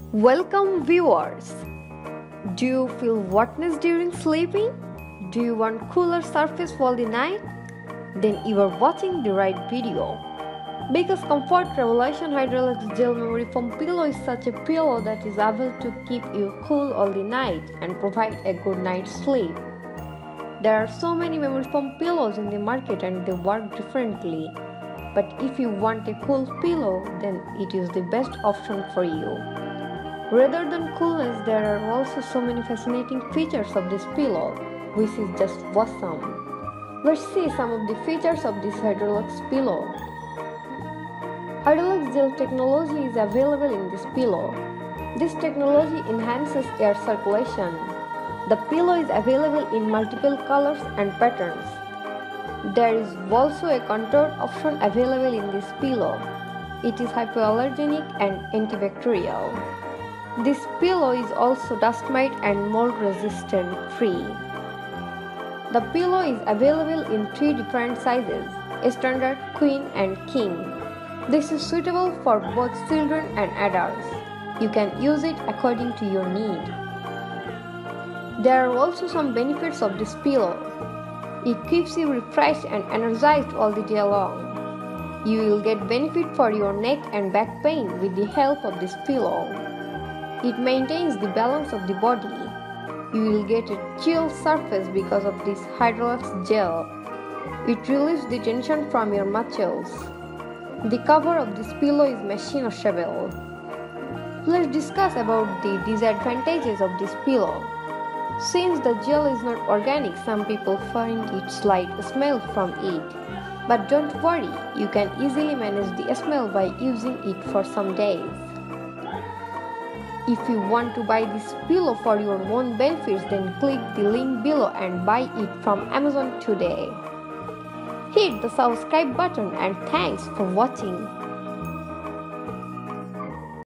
Welcome, viewers. Do you feel wetness during sleeping? Do you want cooler surface for the night? Then you are watching the right video. Because Comfort Revolution Hydraluxe Gel Memory Foam Pillow is such a pillow that is able to keep you cool all the night and provide a good night's sleep. There are so many memory foam pillows in the market and they work differently. But if you want a cool pillow, then it is the best option for you. Rather than coolness, there are also so many fascinating features of this pillow, which is just awesome. Let's see some of the features of this Hydraluxe pillow. Hydraluxe gel technology is available in this pillow. This technology enhances air circulation. The pillow is available in multiple colors and patterns. There is also a contour option available in this pillow. It is hypoallergenic and antibacterial. This pillow is also dust mite and mold resistant free. The pillow is available in three different sizes a standard, queen, and king. This is suitable for both children and adults. You can use it according to your need. There are also some benefits of this pillow. It keeps you refreshed and energized all the day long. You will get benefit for your neck and back pain with the help of this pillow. It maintains the balance of the body. You will get a chill surface because of this Hydraluxe gel. It relieves the tension from your muscles. The cover of this pillow is machine washable. Let's discuss about the disadvantages of this pillow. Since the gel is not organic, some people find it slight smell from it. But don't worry, you can easily manage the smell by using it for some days. If you want to buy this pillow for your own benefits, then click the link below and buy it from Amazon today. Hit the subscribe button and thanks for watching.